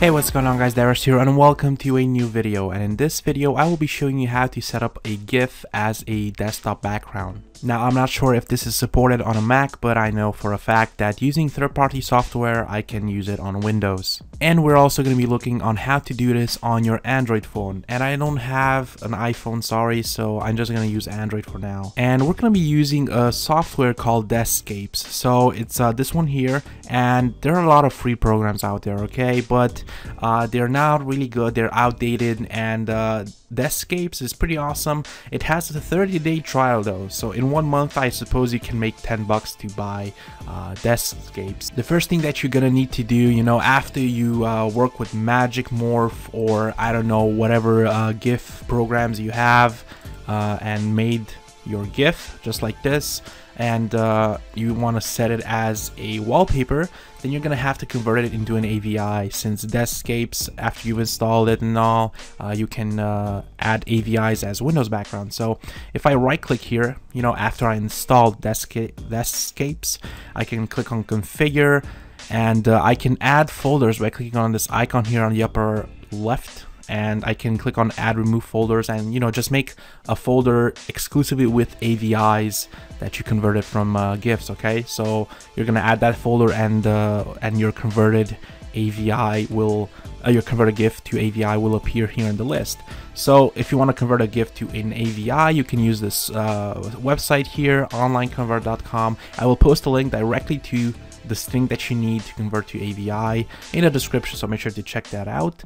Hey what's going on guys, Darius here and welcome to a new video and in this video I will be showing you how to set up a GIF as a desktop background. Now I'm not sure if this is supported on a Mac but I know for a fact that using third-party software I can use it on Windows. And we're also going to be looking on how to do this on your Android phone and I don't have an iPhone sorry so I'm just going to use Android for now. And we're going to be using a software called Deskscapes. So it's uh, this one here and there are a lot of free programs out there okay but uh, they're not really good they're outdated and uh, Deskscapes is pretty awesome. It has a 30 day trial though so in one month I suppose you can make 10 bucks to buy uh, Deskscapes the first thing that you're gonna need to do you know after you uh, work with Magic Morph or I don't know whatever uh, GIF programs you have uh, and made your GIF just like this and uh, you want to set it as a wallpaper then you're gonna have to convert it into an AVI since Deskscapes after you've installed it and all uh, you can uh, add AVIs as Windows background. So if I right click here you know after I installed Deskscapes I can click on configure and uh, I can add folders by clicking on this icon here on the upper left and I can click on add remove folders and you know just make a folder exclusively with AVIs that you converted from uh, GIFs okay? So you're gonna add that folder and uh, and your converted AVI will uh, your converted GIF to AVI will appear here in the list. So if you want to convert a GIF to an AVI you can use this uh, website here onlineconvert.com I will post a link directly to the string that you need to convert to AVI in the description, so make sure to check that out.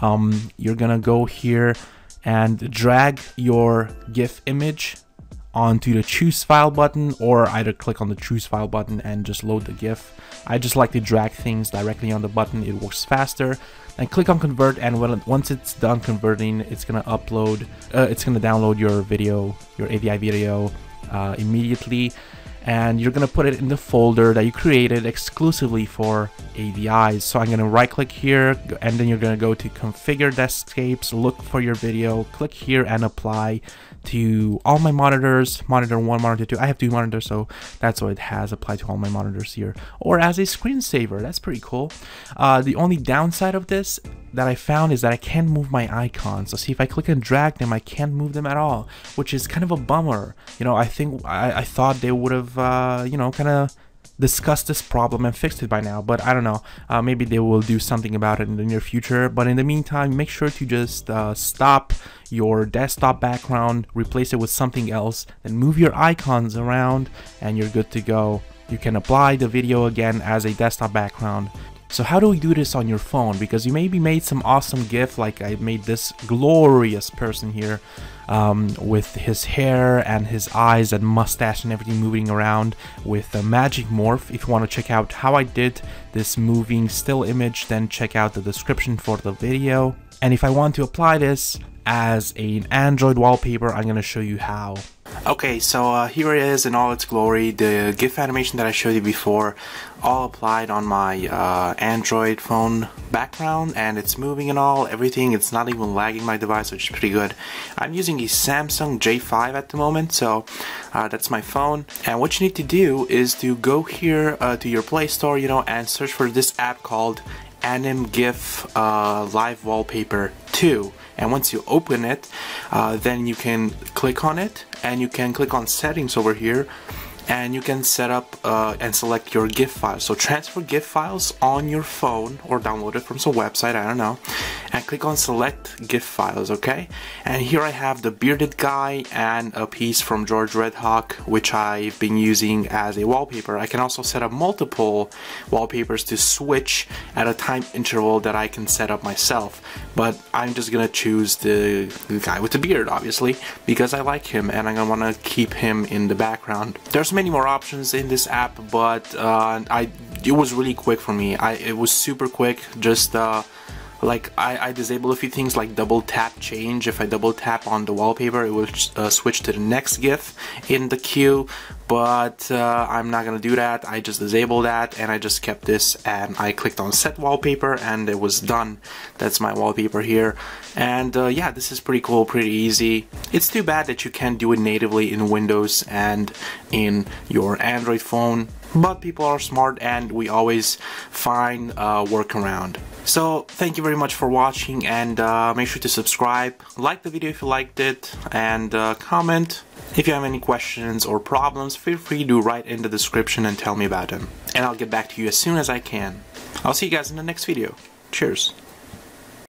Um, you're gonna go here and drag your GIF image onto the choose file button or either click on the choose file button and just load the GIF. I just like to drag things directly on the button, it works faster. And click on convert and when, once it's done converting, it's gonna upload, uh, it's gonna download your video, your AVI video uh, immediately and you're gonna put it in the folder that you created exclusively for AVIs. So I'm gonna right click here and then you're gonna go to configure Deskscapes, look for your video, click here and apply to all my monitors, monitor 1, monitor 2. I have two monitors, so that's what it has applied to all my monitors here. Or as a screensaver, that's pretty cool. Uh, the only downside of this that I found is that I can't move my icons. So see if I click and drag them, I can't move them at all, which is kind of a bummer. You know, I think I, I thought they would have, uh, you know, kind of discussed this problem and fixed it by now but i don't know uh, maybe they will do something about it in the near future but in the meantime make sure to just uh, stop your desktop background replace it with something else then move your icons around and you're good to go you can apply the video again as a desktop background so how do we do this on your phone? Because you maybe made some awesome GIF, like I made this glorious person here um, with his hair and his eyes and mustache and everything moving around with a magic morph. If you want to check out how I did this moving still image, then check out the description for the video. And if I want to apply this as an Android wallpaper, I'm going to show you how. Okay, so uh, here it is in all its glory, the GIF animation that I showed you before, all applied on my uh, Android phone background, and it's moving and all, everything, it's not even lagging my device, which is pretty good. I'm using a Samsung J5 at the moment, so uh, that's my phone, and what you need to do is to go here uh, to your Play Store, you know, and search for this app called AnimGIF uh, Live Wallpaper 2 and once you open it uh, then you can click on it and you can click on settings over here and you can set up uh, and select your GIF file. So transfer GIF files on your phone or download it from some website, I don't know, and click on select GIF files, okay? And here I have the bearded guy and a piece from George Redhawk, which I've been using as a wallpaper. I can also set up multiple wallpapers to switch at a time interval that I can set up myself. But I'm just gonna choose the guy with the beard, obviously, because I like him and I'm gonna wanna keep him in the background. There's many more options in this app, but uh, I it was really quick for me. I it was super quick. Just uh, like I, I disable a few things like double tap change. If I double tap on the wallpaper, it will uh, switch to the next GIF in the queue. but uh, I'm not gonna do that. I just disabled that and I just kept this and I clicked on set wallpaper and it was done. That's my wallpaper here. And uh, yeah this is pretty cool pretty easy. It's too bad that you can't do it natively in Windows and in your Android phone but people are smart and we always find a workaround so thank you very much for watching and uh, make sure to subscribe, like the video if you liked it, and uh, comment. If you have any questions or problems, feel free to write in the description and tell me about them. And I'll get back to you as soon as I can. I'll see you guys in the next video. Cheers.